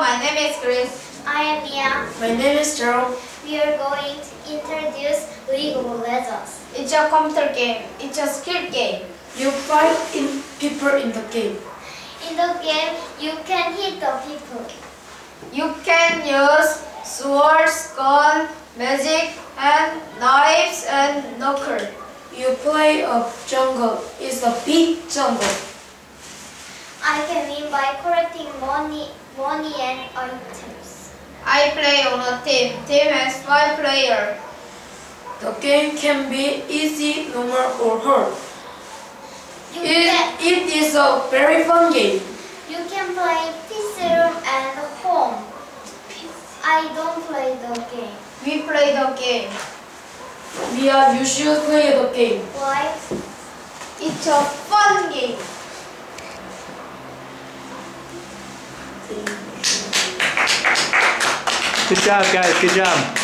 my name is Chris. I am Mia. My name is Gerald. We are going to introduce League of Legends. It's a computer game. It's a skill game. You fight in people in the game. In the game, you can hit the people. You can use swords, gun, magic, and knives and knuckle. You play a jungle. It's a big jungle. I can win by collecting money, money and items. I play on a team. Team has five players. The game can be easy, normal, or hard. You It, it is a very fun game. you can play PC room and home. I don't play the game. We play the game. Mia, you should play the game. Why? It's a fun game. Good job, guys. Good job.